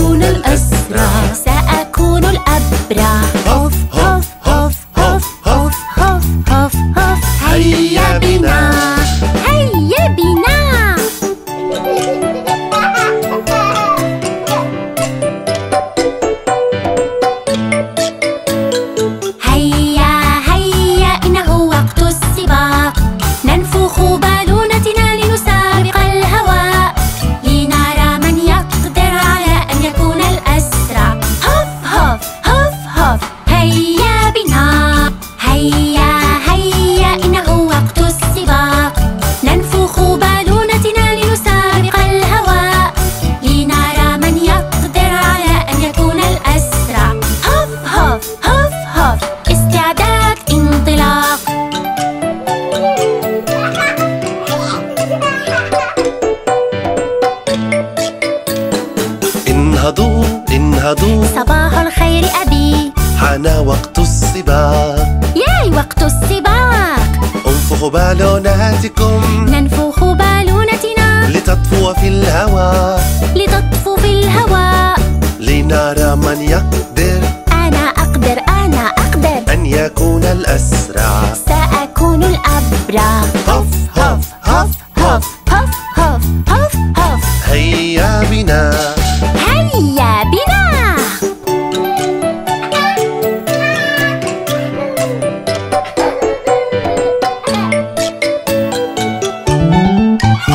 سأكون الأسرع سأكون الأبرع هف هف هف هف هف هف هف. هيا بنا. هيا بنا. هيا هيا إنه وقت السباق. ننفخ بالونتنا لنسابق الهواء لنرى من يقدر على أن يكون الأسرع. هوف هوف هوف هوف. استعداد انطلاق. انهضوا انهضوا صباح الخير أبي. حان وقت السباق. ياي وقت السباق. انفخوا بالوناتكم. ننفخ بالونتنا. لتطفو في الهواء. لتطفو في الهواء. لنرى من يقدر. أنا أقدر أنا أقدر. أن يكون الأسرع. سأكون الأبرع.